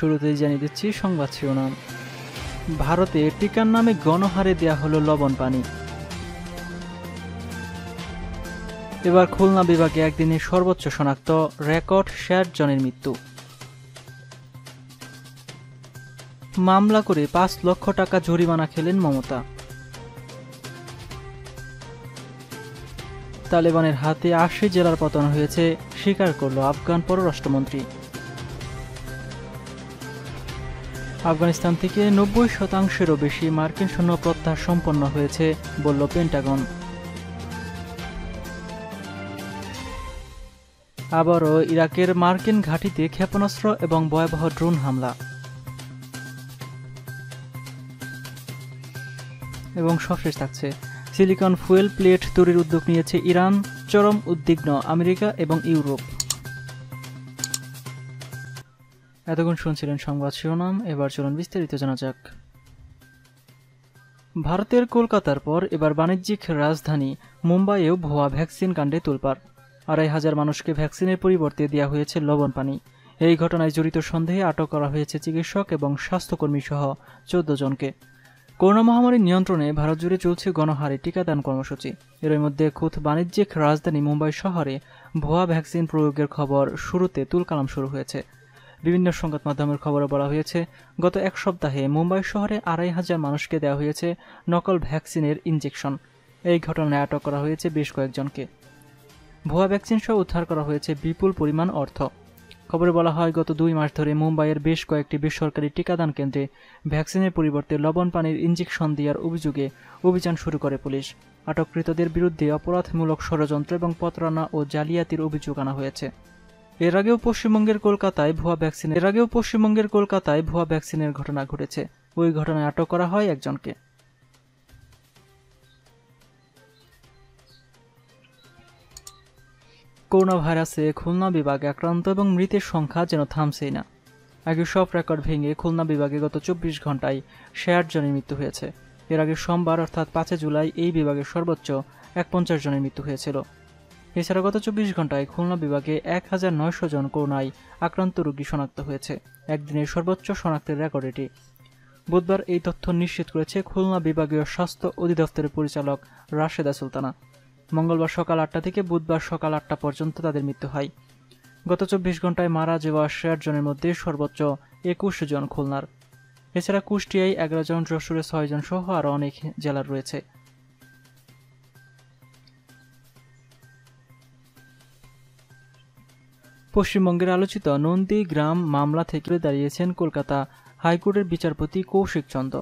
শুরুতেই জানিয়ে দিচ্ছি সংবাদ শিরোনাম। ভারতে টিকার নামে গণহারে দেয়া হলো লবণ পানি। এবার খুলনা বিভাগে একদিনে সর্বোচ্চ শনাক্ত রেকর্ড ষাট জনের মৃত্যু। মামলা করে পাঁচ লক্ষ টাকা জরিমানা খেলেন মমতা। তালেবানের হাতে আশি জেলার পতন হয়েছে, স্বীকার করল আফগান পররাষ্ট্রমন্ত্রী। আফগানিস্তান থেকে নব্বই শতাংশেরও বেশি মার্কিন সৈন্য প্রত্যাহার সম্পন্ন হয়েছে, বলল পেন্টাগন। আবারও ইরাকের মার্কিন ঘাঁটিতে ক্ষেপণাস্ত্র এবং ভয়াবহ ড্রোন হামলা। এবং সবশেষ থাকছে, সিলিকন ফুয়েল প্লেট তৈরির উদ্যোগ নিয়েছে ইরান, চরম উদ্বিগ্ন আমেরিকা এবং ইউরোপ। এতক্ষণ শুনছিলেন সংবাদ শিরোনাম, এবার চলুন বিস্তারিত জানা যাক। ভারতের কলকাতার পর এবার বাণিজ্যিক রাজধানী মুম্বাইয়েও ভুয়া ভ্যাকসিন কাণ্ডে তোলপাড়। আড়াই হাজার মানুষকে ভ্যাকসিনের পরিবর্তে দেওয়া হয়েছে লবণ পানি। এই ঘটনায় জড়িত সন্দেহে আটক করা হয়েছে চিকিৎসক এবং স্বাস্থ্যকর্মী সহ চোদ্দ জনকে। করোনা মহামারী নিয়ন্ত্রণে ভারত জুড়ে চলছে গণহারে টিকাদান কর্মসূচি। এর মধ্যে খুদ বাণিজ্যিক রাজধানী মুম্বাই শহরে ভুয়া ভ্যাকসিন প্রয়োগের খবর শুরুতে তুলকালাম শুরু হয়েছে। বিভিন্ন সংবাদ মাধ্যমের খবরে বলা হয়েছে, গত এক সপ্তাহে মুম্বাই শহরে আড়াই হাজার মানুষকে দেওয়া হয়েছে নকল ভ্যাকসিনের ইঞ্জেকশন এই ঘটনায় আটক করা হয়েছে বেশ কয়েকজনকে। ভুয়া ভ্যাকসিন সহ উদ্ধার করা হয়েছে বিপুল পরিমাণ অর্থ। খবরে বলা হয়, গত দুই মাস ধরে মুম্বাইয়ের বেশ কয়েকটি বেসরকারি টিকাদান কেন্দ্রে ভ্যাকসিনের পরিবর্তে লবণ পানির ইঞ্জেকশন দেওয়ার অভিযোগে অভিযান শুরু করে পুলিশ। আটককৃতদের বিরুদ্ধে অপরাধমূলক ষড়যন্ত্র এবং প্রতারণা ও জালিয়াতির অভিযোগ আনা হয়েছে। এর আগেও পশ্চিমবঙ্গের কলকাতায় ভুয়া ভ্যাকসিন এর আগেও পশ্চিমবঙ্গের কলকাতায় ভুয়া ভ্যাকসিনের ঘটনা ঘটেছে। ওই ঘটনায় আটক করা হয় একজনকে। করোনা ভাইরাসে খুলনা বিভাগে আক্রান্ত এবং মৃতের সংখ্যা যেন থামছেই না। আগে সব রেকর্ড ভেঙে খুলনা বিভাগে গত চব্বিশ ঘন্টায় ষাট জনের মৃত্যু হয়েছে। এর আগে সোমবার, অর্থাৎ পাঁচে জুলাই, এই বিভাগে সর্বোচ্চ এক জনের মৃত্যু হয়েছিল। এছাড়া গত চব্বিশ ঘন্টায় খুলনা বিভাগে এক হাজার নয়শো জন করোনায় আক্রান্ত রোগী শনাক্ত হয়েছে। একদিনের সর্বোচ্চ শনাক্তের রেকর্ড এটি। বুধবার এই তথ্য নিশ্চিত করেছে খুলনা বিভাগীয় স্বাস্থ্য অধিদপ্তরের পরিচালক রাশেদা সুলতানা। মঙ্গলবার সকাল আটটা থেকে বুধবার সকাল আটটা পর্যন্ত তাদের মৃত্যু হয়। গত চব্বিশ ঘন্টায় মারা যাওয়া ষাট জনের মধ্যে সর্বোচ্চ একুশ জন খুলনার। এছাড়া কুষ্টিয়ায় এগারো জন, যশোরে ছয় জন সহ আরও অনেক জেলার রয়েছে। পশ্চিমবঙ্গের আলোচিত নন্দীগ্রাম মামলা থেকে দাঁড়িয়েছেন কলকাতা হাইকোর্টের বিচারপতি কৌশিক চন্দ্র।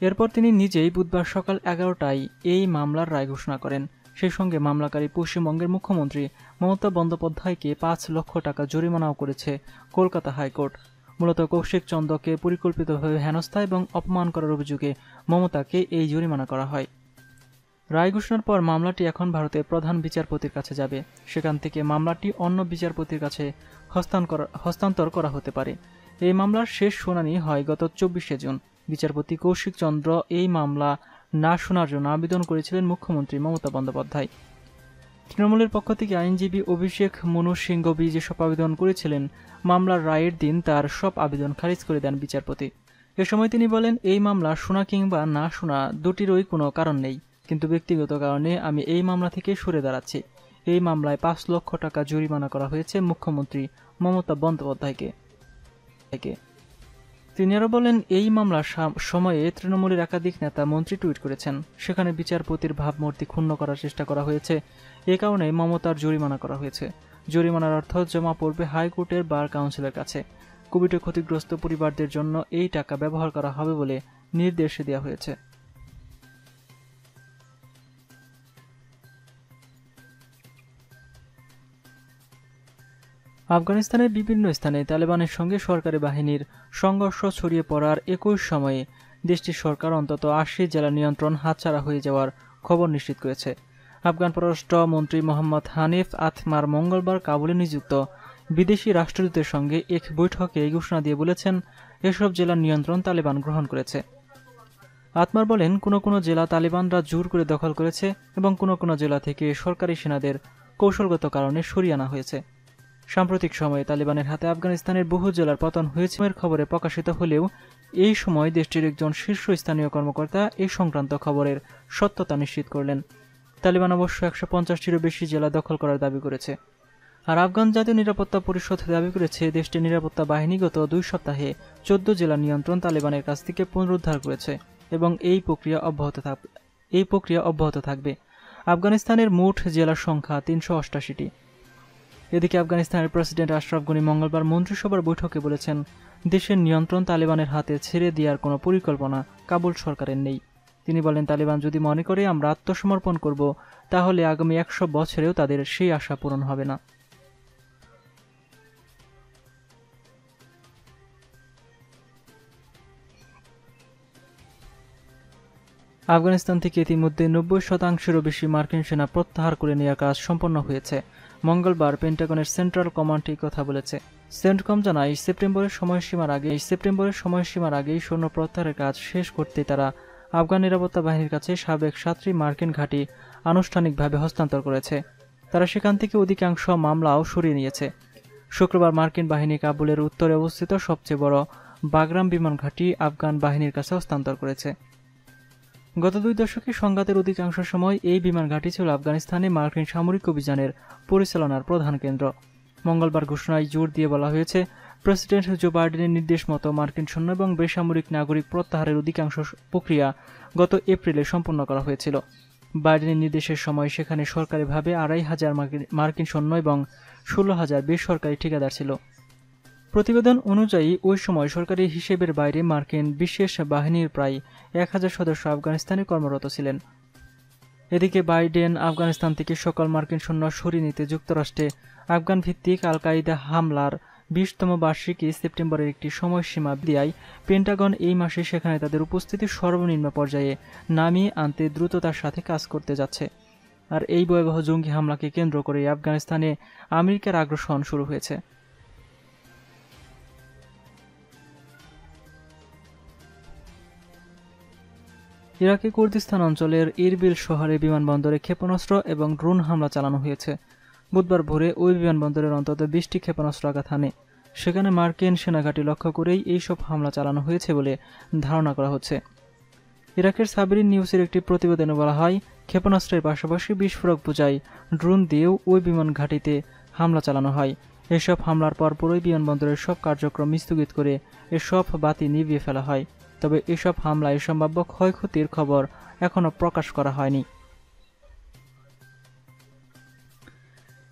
এরপর তিনি নিজেই বুধবার সকাল এগারোটায় এই মামলার রায় ঘোষণা করেন। সেই সঙ্গে মামলাকারী পশ্চিমবঙ্গের মুখ্যমন্ত্রী মমতা বন্দ্যোপাধ্যায়কে পাঁচ লক্ষ টাকা জরিমানাও করেছে কলকাতা হাইকোর্ট। মূলত কৌশিক চন্দ্রকে পরিকল্পিতভাবে হেনস্থা এবং অপমান করার অভিযোগে মমতাকে এই জরিমানা করা হয়। রায় ঘোষণার পর মামলাটি এখন ভারতের প্রধান বিচারপতির কাছে যাবে। সেখান থেকে মামলাটি অন্য বিচারপতির কাছে হস্তান্তর করা হতে পারে। এই মামলার শেষ শুনানি হয় গত চব্বিশে জুন। বিচারপতি কৌশিক চন্দ্র এই মামলা না শোনার জন্য আবেদন করেছিলেন মুখ্যমন্ত্রী মমতা বন্দ্যোপাধ্যায়। তৃণমূলের পক্ষ থেকে আইনজীবী অভিষেক মনু সিংঘবি যেসব আবেদন করেছিলেন, মামলার রায়ের দিন তার সব আবেদন খারিজ করে দেন বিচারপতি। এ সময় তিনি বলেন, এই মামলা শোনা কিংবা না শোনা দুটিরই কোনো কারণ নেই। কিন্তু ব্যক্তিগত কারণে আমি এই মামলা থেকে সরে দাঁড়াচ্ছি। এই মামলায় পাঁচ লক্ষ টাকা জরিমানা করা হয়েছে মুখ্যমন্ত্রী মমতা বন্দ্যোপাধ্যায়কে। তিনি আরও বলেন, এই মামলার সময়ে তৃণমূলের একাধিক নেতা মন্ত্রী টুইট করেছেন। সেখানে বিচারপতির ভাবমূর্তি ক্ষুণ্ণ করার চেষ্টা করা হয়েছে। এ কারণে মমতার জরিমানা করা হয়েছে। জরিমানার অর্থ জমা পড়বে হাইকোর্টের বার কাউন্সিলের কাছে। কোভিডে ক্ষতিগ্রস্ত পরিবারদের জন্য এই টাকা ব্যবহার করা হবে বলে নির্দেশ দেওয়া হয়েছে। আফগানিস্তানের বিভিন্ন স্থানে তালেবানের সঙ্গে সরকারি বাহিনীর সংঘর্ষ ছড়িয়ে পড়ার একুশ সময়ে দেশটির সরকার অন্তত আশি জেলা নিয়ন্ত্রণ হাতছাড়া হয়ে যাওয়ার খবর নিশ্চিত করেছে। আফগান পররাষ্ট্র মন্ত্রী মোহাম্মদ হানিফ আথমার মঙ্গলবার কাবুলে নিযুক্ত বিদেশি রাষ্ট্রদূতের সঙ্গে এক বৈঠকে এই ঘোষণা দিয়ে বলেছেন, এসব জেলার নিয়ন্ত্রণ তালেবান গ্রহণ করেছে। আতমার বলেন, কোনো কোনো জেলা তালেবানরা জোর করে দখল করেছে এবং কোনো কোনো জেলা থেকে সরকারি সেনাদের কৌশলগত কারণে সরিয়ে আনা হয়েছে। সাম্প্রতিক সময়ে তালিবানের হাতে আফগানিস্তানের বহু জেলার পতন হয়েছে। খবরে প্রকাশিত হলেও এই সময় দেশটির একজন শীর্ষস্থানীয় কর্মকর্তা এই সংক্রান্ত খবরের সত্যতা নিশ্চিত করলেন। তালিবান অবশ্য একশো পঞ্চাশটিরও বেশি জেলা দখল করার দাবি করেছে। আর আফগান জাতীয় নিরাপত্তা পরিষদ দাবি করেছে, দেশটির নিরাপত্তা বাহিনী গত দুই সপ্তাহে চোদ্দ জেলা নিয়ন্ত্রণ তালিবানের কাছ থেকে পুনরুদ্ধার করেছে এবং এই প্রক্রিয়া অব্যাহত থাকবে এই প্রক্রিয়া অব্যাহত থাকবে। আফগানিস্তানের মোট জেলার সংখ্যা তিনশো অষ্টাশিটি। এদিকে আফগানিস্তানের প্রেসিডেন্ট আশরাফ গনি মঙ্গলবার মন্ত্রিসভার বৈঠকে বলেছেন, দেশের নিয়ন্ত্রণ তালিবানের হাতে ছেড়ে দেওয়ার কোনো পরিকল্পনা কাবুল সরকারের নেই। তিনি বলেন, তালিবান যদি মনে করে আমরা আত্মসমর্পণ করব, তাহলে আগামী একশো বছরেও তাদের সেই আশা পূরণ হবে না। আফগানিস্তান থেকে ইতিমধ্যে নব্বই শতাংশেরও বেশি মার্কিন সেনা প্রত্যাহার করে নেওয়ার কাজ সম্পন্ন হয়েছে। মঙ্গলবার পেন্টাগনের সেন্ট্রাল কমান্ড এই কথা বলেছে। সেন্টকম জানায়, সেপ্টেম্বরের সময়সীমার আগে সেপ্টেম্বরের সময়সীমার আগেই সৈন্য প্রত্যাহারের কাজ শেষ করতে তারা আফগান নিরাপত্তা বাহিনীর কাছে সাবেক সাতটি মার্কিন ঘাঁটি আনুষ্ঠানিকভাবে হস্তান্তর করেছে। তারা সেখান থেকে অধিকাংশ মামলাও সরিয়ে নিয়েছে। শুক্রবার মার্কিন বাহিনী কাবুলের উত্তরে অবস্থিত সবচেয়ে বড় বাগরাম বিমান ঘাঁটি আফগান বাহিনীর কাছে হস্তান্তর করেছে। গত দুই দশকে সংঘাতের অধিকাংশ সময় এই বিমান ঘাঁটি ছিল আফগানিস্তানে মার্কিন সামরিক অভিযানের পরিচালনার প্রধান কেন্দ্র। মঙ্গলবার ঘোষণায় জোর দিয়ে বলা হয়েছে, প্রেসিডেন্ট জো বাইডেনের নির্দেশ মতো মার্কিন সৈন্য এবং বেসামরিক নাগরিক প্রত্যাহারের অধিকাংশ প্রক্রিয়া গত এপ্রিলে সম্পন্ন করা হয়েছিল। বাইডেনের নির্দেশের সময় সেখানে সরকারিভাবে আড়াই হাজার মার্কিন সৈন্য এবং ষোলো হাজার বেসরকারি ঠিকাদার ছিল। প্রতিবেদন অনুযায়ী, ওই সময় সরকারি হিসেবের বাইরে মার্কিন বিশেষ বাহিনীর প্রায় এক হাজার সদস্য আফগানিস্তানে কর্মরত ছিলেন। এদিকে বাইডেন আফগানিস্তান থেকে সকল মার্কিন সৈন্য সরিয়ে নিতে যুক্তরাষ্ট্রে আফগান ভিত্তিক আল কায়দা হামলার বিশতম বার্ষিকী সেপ্টেম্বরের একটি সময়সীমা দেয় পেন্টাগন এই মাসে সেখানে তাদের উপস্থিতি সর্বনিম্ন পর্যায়ে নামিয়ে আনতে দ্রুততার সাথে কাজ করতে যাচ্ছে। আর এই ভয়াবহ জঙ্গি হামলাকে কেন্দ্র করে আফগানিস্তানে আমেরিকার আগ্রাসন শুরু হয়েছে। ইরাকি কুর্দিস্তান অঞ্চলের ইরবিল শহরে বিমানবন্দরে ক্ষেপণাস্ত্র এবং ড্রোন হামলা চালানো হয়েছে। বুধবার ভোরে ওই বিমানবন্দরের অন্তত বিশটি ক্ষেপণাস্ত্র আঘাত হানে। সেখানে মার্কিন সেনাঘাটি লক্ষ্য করেই এইসব হামলা চালানো হয়েছে বলে ধারণা করা হচ্ছে। ইরাকের সাবরিন নিউজের একটি প্রতিবেদনে বলা হয়, ক্ষেপণাস্ত্রের পাশাপাশি বিস্ফোরক বোঝাই ড্রোন দিয়েও ওই বিমান ঘাঁটিতে হামলা চালানো হয়। এসব হামলার পরপরই বিমানবন্দরের সব কার্যক্রম স্থগিত করে এসব বাতি নিভিয়ে ফেলা হয়। তবে এসব হামলায় সম্ভাব্য ক্ষয়ক্ষতির খবর এখনও প্রকাশ করা হয়নি।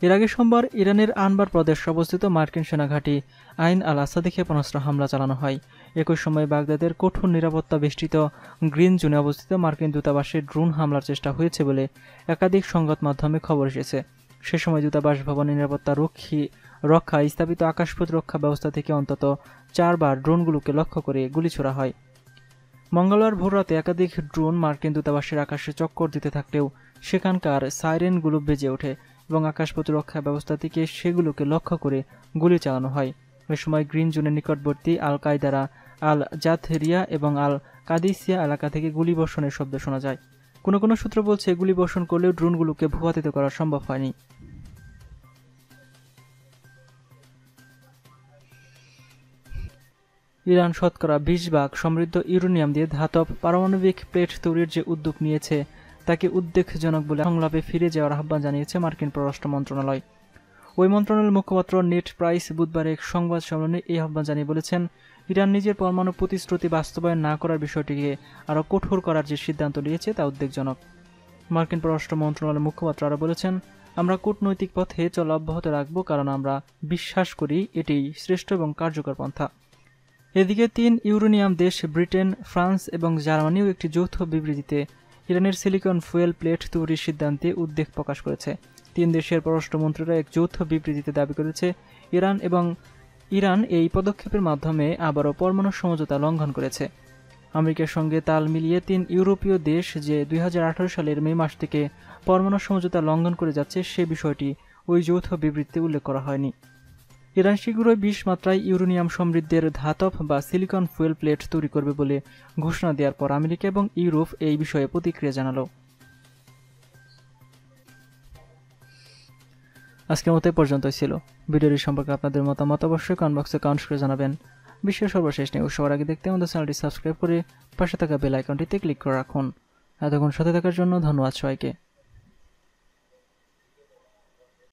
এর আগে সোমবার ইরানের আনবার প্রদেশে অবস্থিত মার্কিন সেনাঘাঁটি আইন আল আসাদে ক্ষেপণাস্ত্র হামলা চালানো হয়। একই সময় বাগদাদের কঠোর নিরাপত্তা বেষ্টিত গ্রিন জোনে অবস্থিত মার্কিন দূতাবাসে ড্রোন হামলার চেষ্টা হয়েছে বলে একাধিক সংবাদ মাধ্যমে খবর এসেছে। সে সময় দূতাবাস ভবন নিরাপত্তা রক্ষী রক্ষা, স্থাপিত আকাশ রক্ষা ব্যবস্থা থেকে অন্তত চারবার ড্রোনগুলোকে লক্ষ্য করে গুলি ছোড়া হয়। মঙ্গলবার ভোররাতে একাধিক ড্রোন মার্কিন দূতাবাসের আকাশে চক্কর দিতে থাকলেও সেখানকার সাইরেনগুলো বেজে ওঠে এবং আকাশ প্রতিরক্ষা ব্যবস্থা থেকে সেগুলোকে লক্ষ্য করে গুলি চালানো হয়। এ সময় গ্রিন জোনের নিকটবর্তী আল কায়দারা আল জাথেরিয়া এবং আল কাদিসিয়া এলাকা থেকে গুলি বর্ষণের শব্দ শোনা যায়। কোনো কোনো সূত্র বলছে গুলি বর্ষণ করলেও ড্রোনগুলোকে ভূপাতিত করা সম্ভব হয়নি। ইরান শতকরা বিশ ভাগ সমৃদ্ধ ইউরেনিয়াম দিয়ে ধাতব পারমাণবিক প্লেট তৈরির যে উদ্যোগ নিয়েছে, তাকে উদ্বেগজনক বলে সংলাপে ফিরে যাওয়ার আহ্বান জানিয়েছে মার্কিন পররাষ্ট্র মন্ত্রণালয়। ওই মন্ত্রণালয়ের মুখপাত্র নেট প্রাইস বুধবার এক সংবাদ সম্মেলনে এই আহ্বান জানিয়ে বলেছেন, ইরান নিজের পরমাণু প্রতিশ্রুতি বাস্তবায়ন না করার বিষয়টিকে আরও কঠোর করার যে সিদ্ধান্ত নিয়েছে তা উদ্বেগজনক। মার্কিন পররাষ্ট্র মন্ত্রণালয়ের মুখপাত্র আরও বলেছেন, আমরা কূটনৈতিক পথে চলা অব্যাহত রাখব কারণ আমরা বিশ্বাস করি এটি শ্রেষ্ঠ এবং কার্যকর পন্থা। এদিকে তিন ইউরেনিয়াম দেশ, ব্রিটেন, ফ্রান্স এবং জার্মানিও একটি যৌথ বিবৃতিতে ইরানের সিলিকন ফুয়েল প্লেট তৈরির সিদ্ধান্তে উদ্বেগ প্রকাশ করেছে। তিন দেশের পররাষ্ট্রমন্ত্রীরা এক যৌথ বিবৃতিতে দাবি করেছে, ইরান এবং ইরান এই পদক্ষেপের মাধ্যমে আবারও পরমাণু সমঝোতা লঙ্ঘন করেছে। আমেরিকার সঙ্গে তাল মিলিয়ে তিন ইউরোপীয় দেশ যে দুই হাজার আঠেরো সালের মে মাস থেকে পরমাণু সমঝোতা লঙ্ঘন করে যাচ্ছে, সে বিষয়টি ওই যৌথ বিবৃতিতে উল্লেখ করা হয়নি। ইরান শীঘ্রই বিশ মাত্রায় ইউরেনিয়াম সমৃদ্ধের ধাতব বা সিলিকন ফুয়েল প্লেট তৈরি করবে বলে ঘোষণা দেওয়ার পর আমেরিকা এবং ইউরোপ এই বিষয়ে প্রতিক্রিয়া জানালো। আজকের মতো পর্যন্ত ছিল। ভিডিওটি সম্পর্কে আপনাদের মতামত অবশ্যই কমেন্ট বক্সে কমেন্ট করে জানাবেন। বিশ্বের সর্বশেষ নিউজ সবার আগে দেখতে আমাদের চ্যানেলটি সাবস্ক্রাইব করে পাশে থাকা বেল আইকনটিতে ক্লিক করে রাখুন। এতক্ষণ সাথে থাকার জন্য ধন্যবাদ সবাইকে।